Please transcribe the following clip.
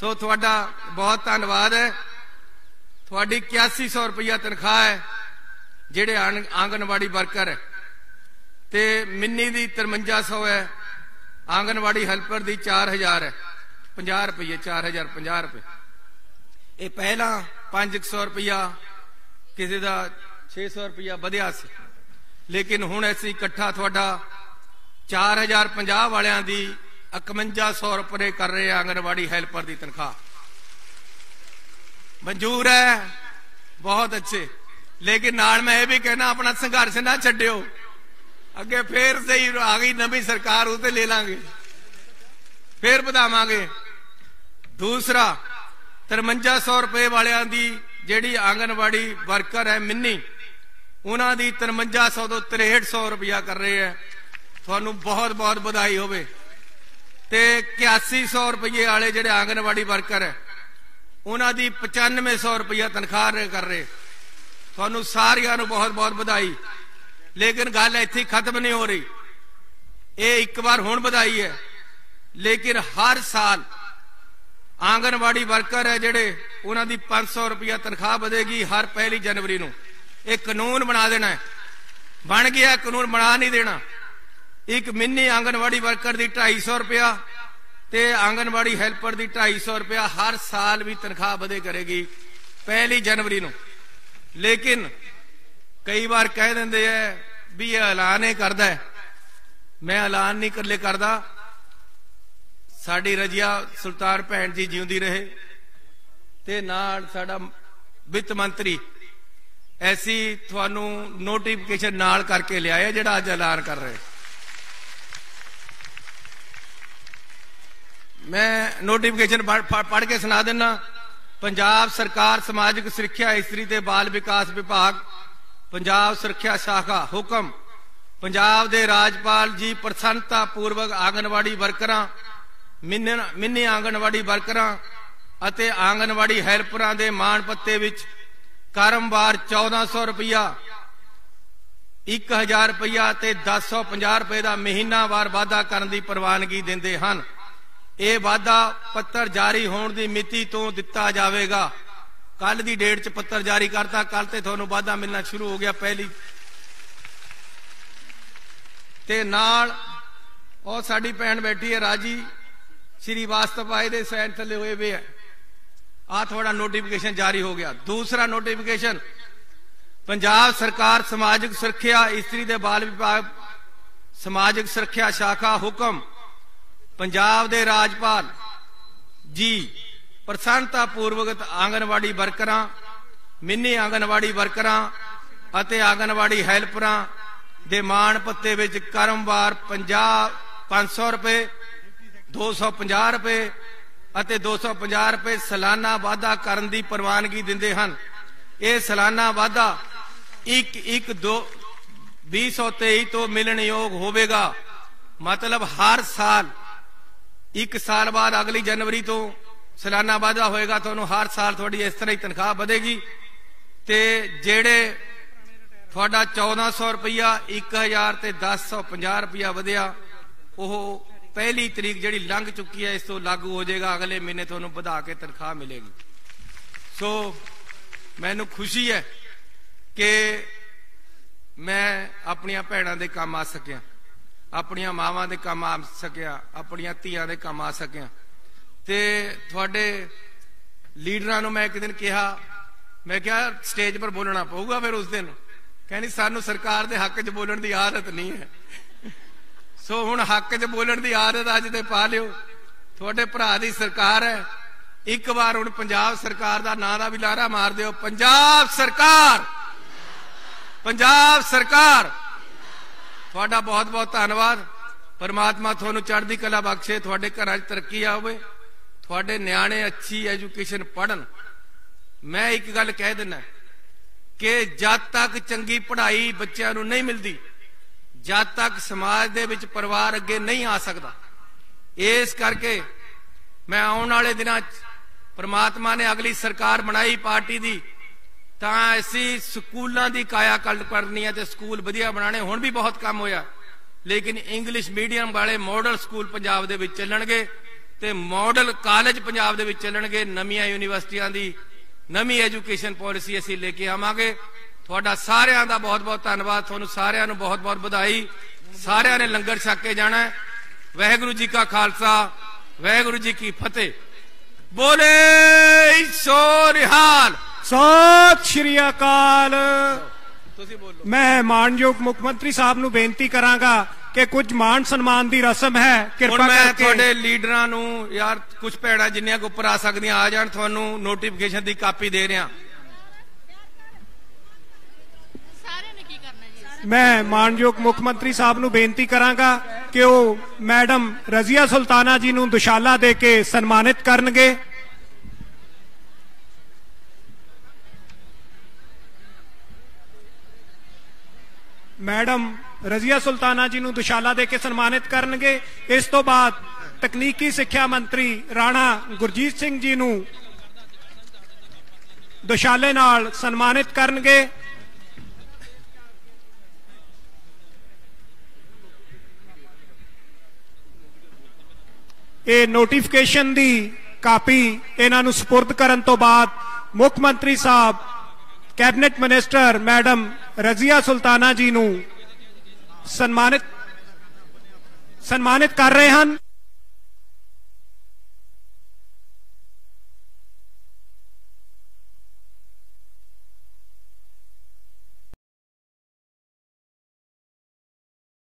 ਸੋ ਤੁਹਾਡਾ ਬਹੁਤ ਧੰਨਵਾਦ ਹੈ। ਤੁਹਾਡੀ 8100 ਰੁਪਇਆ ਤਨਖਾਹ ਹੈ, ਜਿਹੜੇ ਆਂਗ- ਆਂਗਣਵਾੜੀ ਵਰਕਰ ਹੈ। ਤੇ ਮਿੰਨੀ ਦੀ 5300 ਹੈ ਆਂਗਣਵਾੜੀ ਹੈਲਪਰ ਦੀ 4000 ਹੈ। 50 ਰੁਪਏ 4000 50 ਰੁਪਏ। ਇਹ ਪਹਿਲਾਂ 500 ਰੁਪਇਆ ਕਿਸੇ ਦਾ 600 ਰੁਪਇਆ ਵਧਿਆ ਸੀ। ਲੇਕਿਨ ਹੁਣ ਅਸੀਂ ਇਕੱਠਾ ਤੁਹਾਡਾ 4050 ਵਾਲਿਆਂ ਦੀ 5100 ਰੁਪਏ ਕਰ ਰਹੇ ਆ ਆਂਗਣਵਾੜੀ ਹੈਲਪਰ ਦੀ ਤਨਖਾਹ। ਮਨਜ਼ੂਰ ਹੈ। ਬਹੁਤ ਅੱਛੇ। ਲੇਕਿਨ ਨਾਲ ਮੈਂ ਇਹ ਵੀ ਕਹਿਣਾ, ਆਪਣਾ ਸੰਘਰਸ਼ ਨਾ ਛੱਡਿਓ। ਅੱਗੇ ਫੇਰ ਸਹੀ ਆ ਗਈ, ਨਵੀਂ ਸਰਕਾਰ, ਉਹ ਤੇ ਲੈ ਲਾਂਗੇ। ਫੇਰ ਵਧਾਵਾਂਗੇ। ਦੂਸਰਾ 5300 ਰੁਪਏ ਵਾਲਿਆਂ ਦੀ ਜਿਹੜੀ ਆਂਗਨਵਾੜੀ ਵਰਕਰ ਹੈ ਮਿੰਨੀ, ਉਹਨਾਂ ਦੀ 5300 ਤੋਂ 6300 ਰੁਪਇਆ ਕਰ ਰਹੇ ਹੈ। ਤੁਹਾਨੂੰ ਬਹੁਤ ਬਹੁਤ ਵਧਾਈ ਹੋਵੇ। ਤੇ 8100 ਰੁਪਏ ਵਾਲੇ ਜਿਹੜੇ ਆਂਗਨਵਾੜੀ ਵਰਕਰ ਹੈ, ਉਹਨਾਂ ਦੀ 9500 ਰੁਪਇਆ ਤਨਖਾਹ ਕਰ ਰਹੇ। ਤੁਹਾਨੂੰ ਸਾਰਿਆਂ ਨੂੰ ਬਹੁਤ ਬਹੁਤ ਵਧਾਈ। ਲੇਕਿਨ ਗੱਲ ਇੱਥੇ ਖਤਮ ਨਹੀਂ ਹੋ ਰਹੀ। ਇਹ ਇੱਕ ਵਾਰ ਹੁਣ ਵਧਾਈ ਹੈ। ਲੇਕਿਨ ਹਰ ਸਾਲ ਆਂਗਨਵਾੜੀ ਵਰਕਰ ਹੈ ਜਿਹੜੇ, ਉਹਨਾਂ ਦੀ 500 ਰੁਪਇਆ ਤਨਖਾਹ ਵਧੇਗੀ ਹਰ ਪਹਿਲੀ ਜਨਵਰੀ ਨੂੰ। ਇਹ ਕਾਨੂੰਨ ਬਣਾ ਦੇਣਾ ਹੈ। ਬਣ ਗਿਆ ਕਾਨੂੰਨ, ਬਣਾ ਨਹੀਂ ਦੇਣਾ। ਇੱਕ ਮਿੰਨੀ ਆਂਗਨਵਾੜੀ ਵਰਕਰ ਦੀ 250 ਰੁਪਇਆ ਤੇ ਆਂਗਨਵਾੜੀ ਹੈਲਪਰ ਦੀ 250 ਰੁਪਇਆ ਹਰ ਸਾਲ ਵੀ ਤਨਖਾਹ ਵਧੇ ਕਰੇਗੀ ਪਹਿਲੀ ਜਨਵਰੀ ਨੂੰ। ਲੇਕਿਨ ਕਈ ਵਾਰ ਕਹਿ ਦਿੰਦੇ ਐ ਵੀ ਇਹ ਐਲਾਨ ਹੀ ਕਰਦਾ ਮੈਂ ਐਲਾਨ ਨਹੀਂ ਕਰਲੇ ਕਰਦਾ। ਸਾਡੀ ਰਜੀਆ ਸੁਲਤਾਨ ਭੈਣ ਜੀ ਜਿਉਂਦੀ ਰਹੇ ਤੇ ਨਾਲ ਸਾਡਾ ਵਿੱਤ ਮੰਤਰੀ ਐਸੀ ਤੁਹਾਨੂੰ ਨੋਟੀਫਿਕੇਸ਼ਨ ਨਾਲ ਕਰਕੇ ਲਿਆਇਆ ਜਿਹੜਾ ਅੱਜ ਐਲਾਨ ਕਰ ਰਹੇ। ਮੈਂ ਨੋਟੀਫਿਕੇਸ਼ਨ ਪੜ੍ਹ ਕੇ ਸੁਣਾ ਦਿੰਨਾ। ਪੰਜਾਬ ਸਰਕਾਰ ਸਮਾਜਿਕ ਸੁਰੱਖਿਆ ਇਸਤਰੀ ਤੇ ਬਾਲ ਵਿਕਾਸ ਵਿਭਾਗ, ਪੰਜਾਬ ਸੁਰੱਖਿਆ ਸ਼ਾਖਾ ਹੁਕਮ, ਪੰਜਾਬ ਦੇ ਰਾਜਪਾਲ ਜੀ ਪ੍ਰਸੰਨਤਾ ਪੂਰਵਕ ਆਂਗਨਵਾੜੀ ਵਰਕਰਾਂ ਮਿੰਨ- ਮਿੰਨੀ ਆਂਗਨਵਾੜੀ ਵਰਕਰਾਂ ਅਤੇ ਆਂਗਨਵਾੜੀ ਹੈਲਪਰਾਂ ਦੇ ਮਾਣ ਪੱਤੇ ਵਿੱਚ ਕਰਮਵਾਰ 1400 ਰੁਪਇਆ 1000 ਰੁਪਇਆ ਤੇ 1050 ਰੁਪਏ ਦਾ ਮਹੀਨਾਵਾਰ ਵਾਅਦਾ ਕਰਨ ਦੀ ਪ੍ਰਵਾਨਗੀ ਦਿੰਦੇ ਹਨ। ਇਹ ਵਾਅਦਾ ਪੱਤਰ ਜਾਰੀ ਹੋਣ ਦੀ ਮਿਤੀ ਤੋਂ ਦਿੱਤਾ ਜਾਵੇਗਾ। ਕੱਲ ਦੀ ਡੇਟ 'ਚ ਪੱਤਰ ਜਾਰੀ ਕਰਤਾ। ਕੱਲ ਤੇ ਤੁਹਾਨੂੰ ਵਾਅਦਾ ਮਿਲਣਾ ਸ਼ੁਰੂ ਹੋ ਗਿਆ ਪਹਿਲੀ। ਤੇ ਨਾਲ ਉਹ ਸਾਡੀ ਭੈਣ ਬੈਠੀ ਹੈ ਰਾਜੀ। ਸ਼੍ਰੀ ਵਾਸਤਵ ਆਏ ਦੇ ਸਾਈਨ ਥੱਲੇ ਹੋਏ ਵੇ ਹੈ ਆ ਤੁਹਾਡਾ ਨੋਟੀਫਿਕੇਸ਼ਨ ਜਾਰੀ ਹੋ ਗਿਆ। ਦੂਸਰਾ ਨੋਟੀਫਿਕੇਸ਼ਨ ਪੰਜਾਬ ਸਰਕਾਰ ਸਮਾਜਿਕ ਸੁਰੱਖਿਆ, ਇਸਤਰੀ ਦੇ ਬਾਲ ਵਿਭਾਗ, ਸਮਾਜਿਕ ਸੁਰੱਖਿਆ ਸ਼ਾਖਾ ਹੁਕਮ ਪੰਜਾਬ ਦੇ ਰਾਜਪਾਲ ਜੀ ਪ੍ਰਸੰਨਤਾ ਪੂਰਵਕ ਆਂਗਨਵਾੜੀ ਵਰਕਰਾਂ, ਮਿੰਨੀ ਆਂਗਨਵਾੜੀ ਵਰਕਰਾਂ ਅਤੇ ਆਂਗਨਵਾੜੀ ਹੈਲਪਰਾਂ ਦੇ ਮਾਣ ਪੱਤੇ ਵਿੱਚ ਕਰਮਵਾਰ 50 500 ਰੁਪਏ 250 ਰੁਪਏ ਅਤੇ 250 ਰੁਪਏ ਸਾਲਾਨਾ ਵਾਧਾ ਕਰਨ ਦੀ ਪ੍ਰਵਾਨਗੀ ਦਿੰਦੇ ਹਨ। ਇਹ ਸਾਲਾਨਾ ਵਾਅਦਾ 1 1 2 2023 ਤੋਂ ਮਿਲਣਯੋਗ ਹੋਵੇਗਾ। ਮਤਲਬ ਹਰ ਸਾਲ ਇੱਕ ਸਾਲ ਬਾਅਦ ਅਗਲੀ ਜਨਵਰੀ ਤੋਂ ਸਾਲਾਨਾ ਵਾਧਾ ਹੋਏਗਾ, ਤੁਹਾਨੂੰ ਹਰ ਸਾਲ ਤੁਹਾਡੀ ਇਸ ਤਰ੍ਹਾਂ ਹੀ ਤਨਖਾਹ ਵਧੇਗੀ। ਤੇ ਜਿਹੜੇ ਤੁਹਾਡਾ 1400 ਰੁਪਇਆ 1000 ਤੇ 1050 ਰੁਪਇਆ ਵਧਿਆ, ਉਹ ਪਹਿਲੀ ਤਰੀਕ ਜਿਹੜੀ ਲੰਘ ਚੁੱਕੀ ਹੈ, ਇਸ ਤੋਂ ਲਾਗੂ ਹੋ ਜਾਏਗਾ, ਅਗਲੇ ਮਹੀਨੇ ਤੁਹਾਨੂੰ ਵਧਾ ਕੇ ਤਨਖਾਹ ਮਿਲੇਗੀ। ਸੋ ਮੈਨੂੰ ਖੁਸ਼ੀ ਹੈ ਕਿ ਮੈਂ ਆਪਣੀਆਂ ਭੈਣਾਂ ਦੇ ਕੰਮ ਆ ਸਕਿਆ। ਆਪਣੀਆਂ ਮਾਵਾਂ ਦੇ ਕੰਮ ਆ ਸਕਿਆ, ਆਪਣੀਆਂ ਧੀਆਂ ਦੇ ਕੰਮ ਆ ਸਕਿਆ। ਤੇ ਤੁਹਾਡੇ ਲੀਡਰਾਂ ਨੂੰ ਮੈਂ ਇੱਕ ਦਿਨ ਕਿਹਾ, ਮੈਂ ਕਿਹਾ ਸਟੇਜ ਪਰ ਬੋਲਣਾ ਪਊਗਾ ਫਿਰ ਉਸ ਦਿਨ। ਕਹਿੰਦੀ, ਸਾਨੂੰ ਸਰਕਾਰ ਦੇ ਹੱਕ 'ਚ ਬੋਲਣ ਦੀ ਆਦਤ ਨਹੀਂ ਹੈ। ਸੋ ਹੁਣ ਹੱਕ 'ਚ ਬੋਲਣ ਦੀ ਆਦਤ ਅੱਜ ਤੇ ਪਾ ਲਿਓ। ਤੁਹਾਡੇ ਭਰਾ ਦੀ ਸਰਕਾਰ ਹੈ। ਇੱਕ ਵਾਰ ਹੁਣ ਪੰਜਾਬ ਸਰਕਾਰ ਦਾ ਨਾਂ ਦਾ ਵੀ ਲਾਰਾ ਮਾਰ ਦਿਓ। ਪੰਜਾਬ ਸਰਕਾਰ! ਪੰਜਾਬ ਸਰਕਾਰ! ਤੁਹਾਡਾ ਬਹੁਤ ਬਹੁਤ ਧੰਨਵਾਦ। ਪਰਮਾਤਮਾ ਤੁਹਾਨੂੰ ਚੜ੍ਹਦੀ ਕਲਾ ਬਖਸ਼ੇ, ਤੁਹਾਡੇ ਘਰਾਂ 'ਚ ਤਰੱਕੀ ਆਵੇ, ਤੁਹਾਡੇ ਨਿਆਣੇ ਅੱਛੀ ਐਜੂਕੇਸ਼ਨ ਪੜਨ ਮੈਂ ਇੱਕ ਗੱਲ ਕਹਿ ਦਿੰਦਾ ਕਿ ਜਦ ਤੱਕ ਚੰਗੀ ਪੜ੍ਹਾਈ ਬੱਚਿਆਂ ਨੂੰ ਨਹੀਂ ਮਿਲਦੀ, ਜਦ ਤੱਕ ਸਮਾਜ ਦੇ ਵਿੱਚ ਪਰਿਵਾਰ ਅੱਗੇ ਨਹੀਂ ਆ ਸਕਦਾ, ਇਸ ਕਰਕੇ ਮੈਂ ਆਉਣ ਵਾਲੇ ਦਿਨਾਂ 'ਚ ਪ੍ਰਮਾਤਮਾ ਨੇ ਅਗਲੀ ਸਰਕਾਰ ਬਣਾਈ ਪਾਰਟੀ ਦੀ ਤਾਂ ਅਸੀਂ ਸਕੂਲਾਂ ਦੀ ਕਾਇਆ ਕਲਟ ਕਰਨੀ ਹੈ ਤੇ ਸਕੂਲ ਵਧੀਆ ਬਣਾਣੇ ਹੁਣ ਵੀ ਬਹੁਤ ਕੰਮ ਹੋਇਆ। ਲੇਕਿਨ ਇੰਗਲਿਸ਼ ਮੀਡੀਅਮ ਵਾਲੇ ਮਾਡਲ ਸਕੂਲ ਪੰਜਾਬ ਦੇ ਵਿੱਚ ਚੱਲਣਗੇ ਤੇ ਮਾਡਲ ਕਾਲਜ ਪੰਜਾਬ ਦੇ ਵਿੱਚ ਚੱਲਣਗੇ। ਨਵੀਆਂ ਯੂਨੀਵਰਸਿਟੀਆਂ ਦੀ ਨਵੀਂ ਐਜੂਕੇਸ਼ਨ ਪਾਲਿਸੀ ਅਸੀਂ ਲੈ ਕੇ ਆਵਾਂਗੇ। ਤੁਹਾਡਾ ਸਾਰਿਆਂ ਦਾ ਬਹੁਤ-ਬਹੁਤ ਧੰਨਵਾਦ। ਤੁਹਾਨੂੰ ਸਾਰਿਆਂ ਨੂੰ ਬਹੁਤ-ਬਹੁਤ ਵਧਾਈ। ਸਾਰਿਆਂ ਨੇ ਲੰਗਰ ਛਕ ਕੇ ਜਾਣਾ ਹੈ। ਵਾਹਿਗੁਰੂ ਜੀ ਕਾ ਖਾਲਸਾ, ਵਾਹਿਗੁਰੂ ਜੀ ਕੀ ਫਤਿਹ। ਬੋਲੇ ਸੋ ਰਿਹਾਲ ਸਤਿ ਸ਼੍ਰੀ ਅਕਾਲ। ਤੁਸੀਂ ਬੋਲੋ। ਮੈਂ ਮਾਨਯੋਗ ਮੁੱਖ ਮੰਤਰੀ ਸਾਹਿਬ ਨੂੰ ਬੇਨਤੀ ਕਰਾਂਗਾ ਕਿ ਕੁਝ ਮਾਨ ਸਨਮਾਨ ਦੀ ਰਸਮ ਹੈ ਕਿਰਪਾ ਮੈਂ ਕਰਕੇ। ਤੁਹਾਡੇ ਲੀਡਰਾਂ ਨੂੰ ਯਾਰ ਕੁਝ ਭੈਣਾਂ ਜਿੰਨੀਆਂ ਕੋ ਉੱਪਰ ਆ ਸਕਦੀਆਂ ਆ ਜਾਣ ਤੁਹਾਨੂੰ ਨੋਟੀਫਿਕੇਸ਼ਨ ਦੀ ਕਾਪੀ ਦੇ ਰਿਹਾ। ਸਾਰਿਆਂ ਨੇ ਕੀ ਕਰਨਾ ਜੀ? ਮੈਂ ਮਾਨਯੋਗ ਮੁੱਖ ਮੰਤਰੀ ਸਾਹਿਬ ਨੂੰ ਬੇਨਤੀ ਕਰਾਂਗਾ ਕਿ ਉਹ ਮੈਡਮ ਰਜ਼ੀਆ ਸੁਲਤਾਨਾ ਜੀ ਨੂੰ ਦੁਸ਼ਾਲਾ ਦੇ ਕੇ ਸਨਮਾਨਿਤ ਕਰਨਗੇ। ਮੈਡਮ ਰਜ਼ੀਆ ਸੁਲਤਾਨਾ ਜੀ ਨੂੰ ਦੁਸ਼ਾਲਾ ਦੇ ਕੇ ਸਨਮਾਨਿਤ ਕਰਨਗੇ। ਇਸ ਤੋਂ ਬਾਅਦ ਤਕਨੀਕੀ ਸਿੱਖਿਆ ਮੰਤਰੀ ਰਾਣਾ ਗੁਰਜੀਤ ਸਿੰਘ ਜੀ ਨੂੰ ਦੁਸ਼ਾਲੇ ਨਾਲ ਸਨਮਾਨਿਤ ਕਰਨਗੇ। ਇਹ ਨੋਟੀਫਿਕੇਸ਼ਨ ਦੀ ਕਾਪੀ ਇਹਨਾਂ ਨੂੰ ਸਪੁਰਦ ਕਰਨ ਤੋਂ ਬਾਅਦ ਮੁੱਖ ਮੰਤਰੀ ਸਾਹਿਬ, cabinet minister madam Razia Sultana ji ਨੂੰ ਸਨਮਾਨਿਤ ਸਨਮਾਨਿਤ ਕਰ ਰਹੇ ਹਨ।